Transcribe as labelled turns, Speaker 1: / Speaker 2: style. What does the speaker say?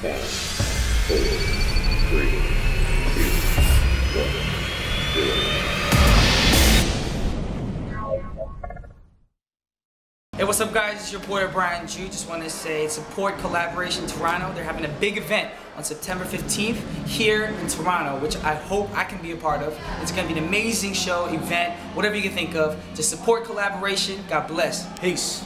Speaker 1: Hey, what's up, guys? It's your boy Brian Joo. Just want to say support Kollaboration Toronto. They're having a big event on September 15th here in Toronto, which I hope I can be a part of. It's going to be an amazing show, event, whatever you can think of. Just support Kollaboration. God bless.
Speaker 2: Peace.